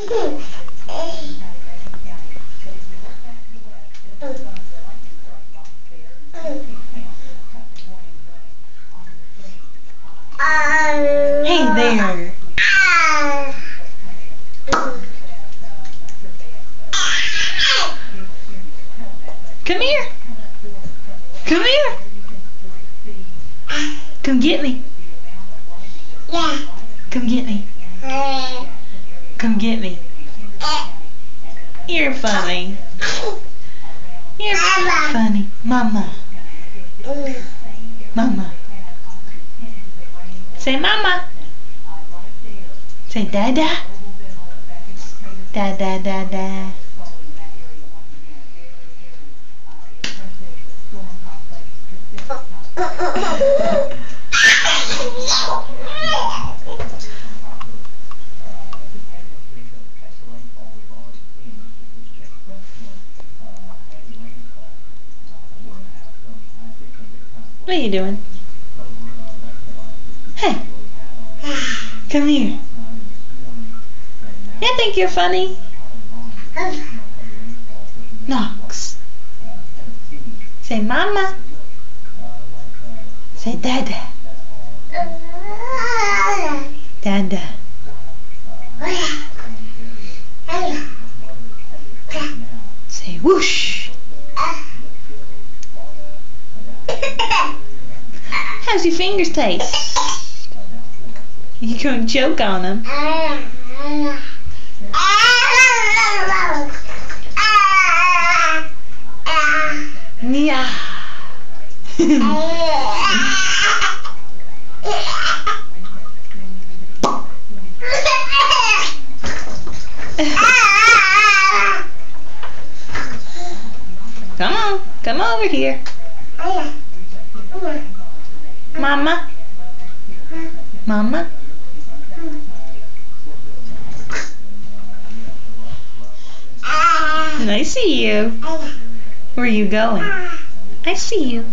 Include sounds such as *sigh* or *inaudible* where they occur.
Hey there. Come here. Come here. Come get me. Yeah. Come get me. Come get me. You're funny. You're funny. Mama. Mama. Say mama. Say dada. Da da da da. What are you doing? Hey, *sighs* come here. I think you're funny. Knox. Say mama. Say dada. Dada. Say whoosh. *laughs* How's your fingers taste? You gonna choke on them? Yeah. *laughs* come on, come over here. *laughs* Oh, Mama. Mama. Ah. I see you. Where are you going? I see you.